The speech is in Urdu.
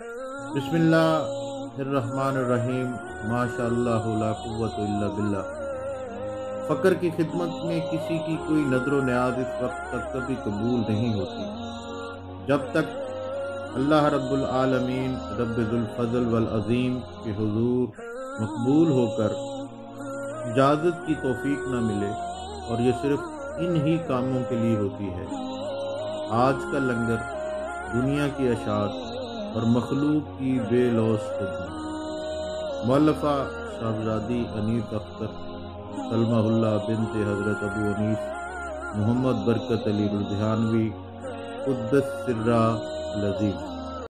بسم اللہ الرحمن الرحیم ماشاء اللہ لا قوت الا باللہ۔ فقر کی خدمت میں کسی کی کوئی نظر و نیاز اس وقت تک کبھی قبول نہیں ہوتی۔ جب تک اللہ رب العالمین، رب الفضل والعظیم کے حضور مقبول ہو کر اجازت کی توفیق نہ ملے، اور یہ صرف ان ہی کاموں کے لیے ہوتی ہے۔ آج کا لنگر دنیا کی اشاعت اور مخلوق کی بے لوس خدمت مولفہ شاہزادی انیس اختر، سلمہ اللہ بنت حضرت ابو انیس، محمد برکت علی الدھیانوی، قدس سرہ لذیذ۔